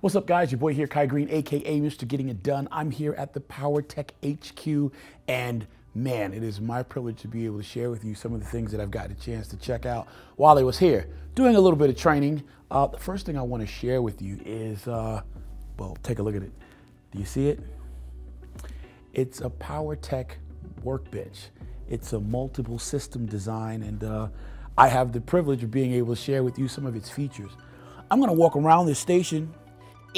What's up, guys? Your boy here, Kai Greene, aka Mr. Getting It Done. I'm here at the Powertec HQ, and man, it is my privilege to be able to share with you some of the things that I've gotten a chance to check out while I was here doing a little bit of training. Uh, the first thing I want to share with you is, uh, well, take a look at it. Do you see it? It's a Powertec workbench. It's a multiple system design, and uh, I have the privilege of being able to share with you some of its features. I'm gonna walk around this station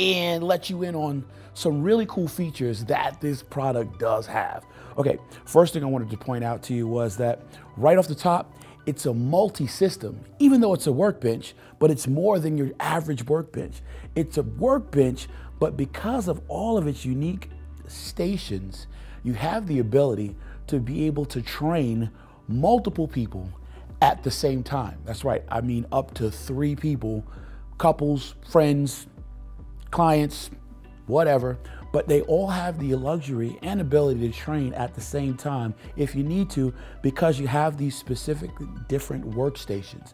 and let you in on some really cool features that this product does have. Okay, first thing I wanted to point out to you was that right off the top, it's a multi-system, even though it's a workbench, but it's more than your average workbench. It's a workbench, but because of all of its unique stations, you have the ability to be able to train multiple people at the same time. That's right, I mean up to three people, couples, friends, clients, whatever, but they all have the luxury and ability to train at the same time if you need to because you have these specific different workstations.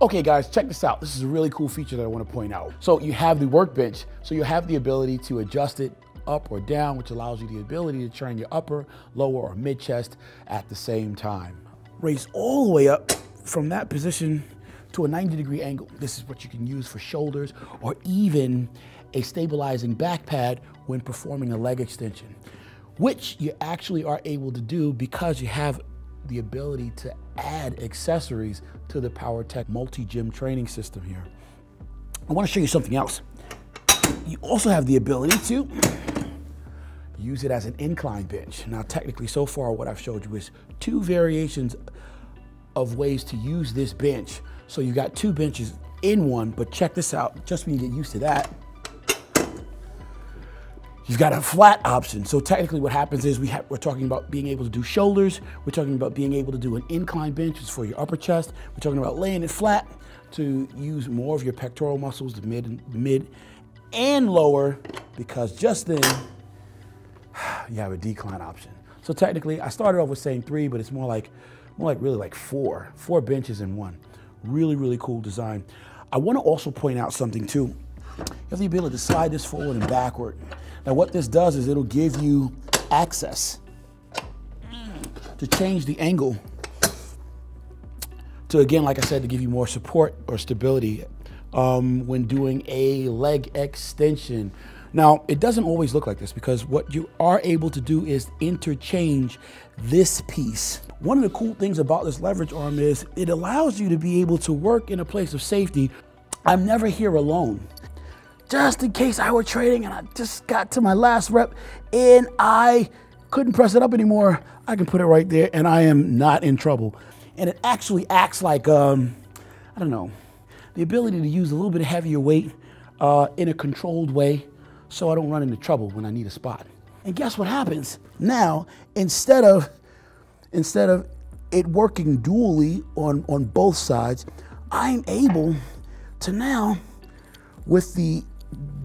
Okay guys, check this out. This is a really cool feature that I wanna point out. So you have the workbench, so you have the ability to adjust it up or down, which allows you the ability to train your upper, lower, or mid chest at the same time. Raise all the way up from that position to a 90 degree angle. This is what you can use for shoulders or even a stabilizing back pad when performing a leg extension, which you actually are able to do because you have the ability to add accessories to the Powertec multi-gym training system here. I wanna show you something else. You also have the ability to use it as an incline bench. Now, technically, so far, what I've showed you is two variations of ways to use this bench. So you got two benches in one, but check this out, just when you get used to that, You've got a flat option. So technically what happens is we we're talking about being able to do shoulders. We're talking about being able to do an incline bench, which is for your upper chest. We're talking about laying it flat to use more of your pectoral muscles, the mid, mid and lower, because just then you have a decline option. So technically, I started off with saying three, but it's more like, more like really like four, four benches in one. Really, really cool design. I want to also point out something too. You have the ability to slide this forward and backward. Now what this does is it'll give you access to change the angle to again, like I said, to give you more support or stability um, when doing a leg extension. Now, it doesn't always look like this because what you are able to do is interchange this piece. One of the cool things about this leverage arm is it allows you to be able to work in a place of safety. I'm never here alone. Just in case I were trading and I just got to my last rep and I couldn't press it up anymore, I can put it right there and I am not in trouble. And it actually acts like, um, I don't know, the ability to use a little bit heavier weight uh, in a controlled way so I don't run into trouble when I need a spot. And guess what happens? Now, instead of instead of it working dually on, on both sides, I'm able to now, with the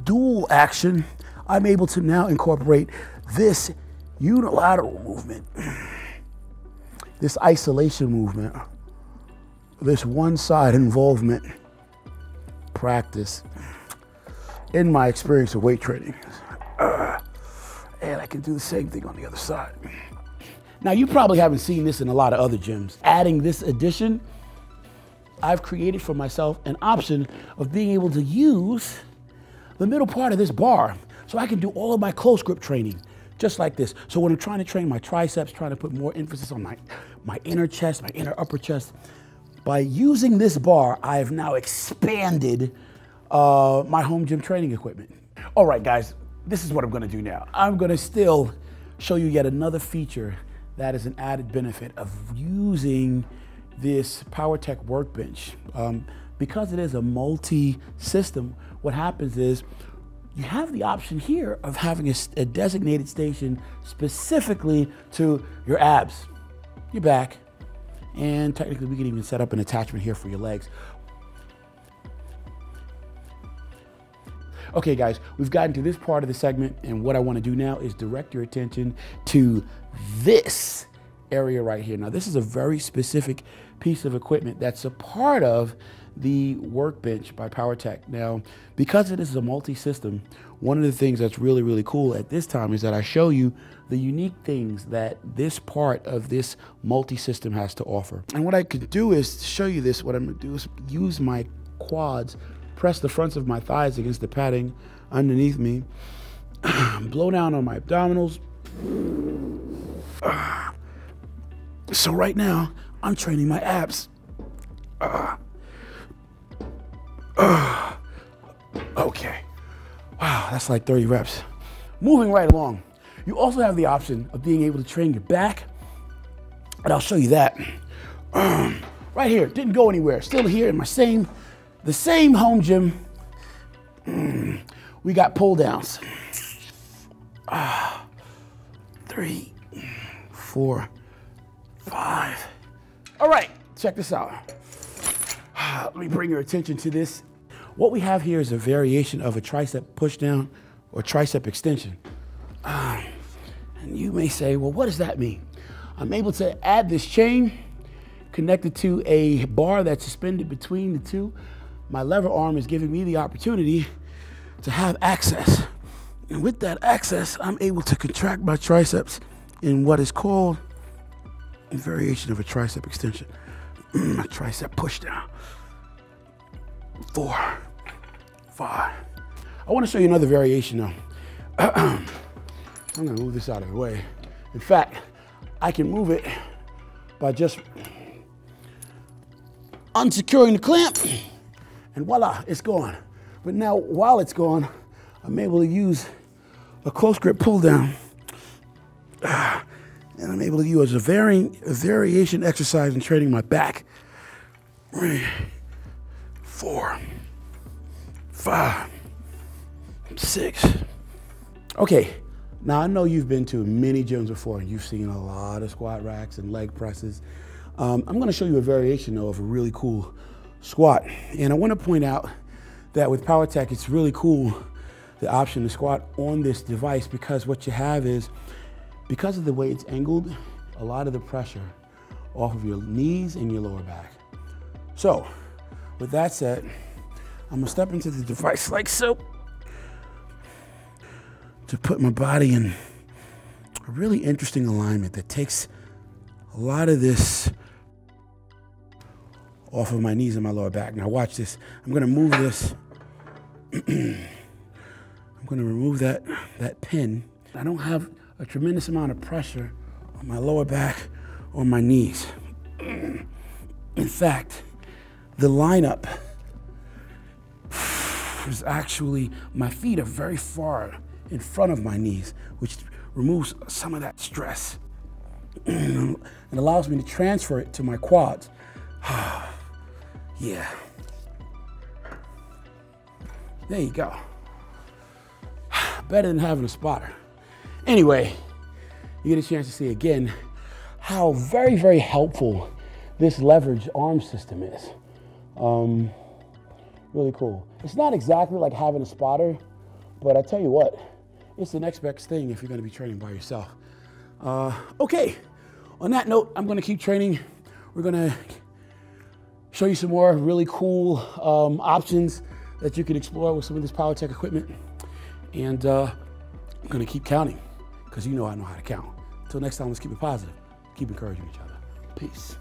dual action, I'm able to now incorporate this unilateral movement, this isolation movement, this one side involvement practice in my experience of weight training. Uh, and I can do the same thing on the other side. Now, you probably haven't seen this in a lot of other gyms. Adding this addition, I've created for myself an option of being able to use the middle part of this bar so I can do all of my close grip training just like this. So when I'm trying to train my triceps, trying to put more emphasis on my, my inner chest, my inner upper chest, by using this bar, I have now expanded uh, my home gym training equipment. All right, guys, this is what I'm gonna do now. I'm gonna still show you yet another feature that is an added benefit of using this Powertec workbench. Um, because it is a multi-system, what happens is you have the option here of having a, a, designated station specifically to your abs, your back, and technically we can even set up an attachment here for your legs. Okay, guys, we've gotten to this part of the segment, and what I want to do now is direct your attention to this area right here. Now, this is a very specific piece of equipment that's a part of the workbench by Powertec. Now, because it is a multi-system, one of the things that's really, really cool at this time is that I show you the unique things that this part of this multi-system has to offer. And what I could do is show you this. What I'm gonna do is use my quads, press the fronts of my thighs against the padding underneath me, blow down on my abdominals. So right now, I'm training my abs. Okay. Wow, that's like 30 reps. Moving right along, you also have the option of being able to train your back, and I'll show you that. Um, right here, didn't go anywhere. Still here in my same, the same home gym. We got pull downs. Uh, three, four, five. All right, check this out. Let me bring your attention to this. What we have here is a variation of a tricep push down or tricep extension. Um, and you may say, well, what does that mean? I'm able to add this chain connected to a bar that's suspended between the two. My lever arm is giving me the opportunity to have access. And with that access, I'm able to contract my triceps in what is called a variation of a tricep extension. a tricep push down. Four, five. I want to show you another variation though. I'm going to move this out of the way. In fact, I can move it by just unsecuring the clamp and voila, it's gone. But now while it's gone, I'm able to use a close grip pull down and I'm able to use a, varying, a variation exercise in training my back. Three, four, five, six. Okay, now I know you've been to many gyms before and you've seen a lot of squat racks and leg presses. Um, I'm gonna show you a variation though of a really cool squat. And I wanna point out that with Powertec, it's really cool the option to squat on this device because what you have is because of the way it's angled, a lot of the pressure off of your knees and your lower back. So, with that said, I'm gonna step into the device like so to put my body in a really interesting alignment that takes a lot of this off of my knees and my lower back. Now watch this. I'm gonna move this. I'm gonna remove that, that pin. I don't have a tremendous amount of pressure on my lower back or my knees. In fact, the lineup is actually, my feet are very far in front of my knees, which removes some of that stress and allows me to transfer it to my quads. yeah. There you go. Better than having a spotter. Anyway, you get a chance to see again how very, very helpful this leverage arm system is. Um, really cool. It's not exactly like having a spotter, but I tell you what, it's the next best thing if you're gonna be training by yourself. Uh, okay, on that note, I'm gonna keep training. We're gonna show you some more really cool um, options that you can explore with some of this Powertec equipment. And uh, I'm gonna keep counting because you know I know how to count. Until next time, let's keep it positive. Keep encouraging each other. Peace.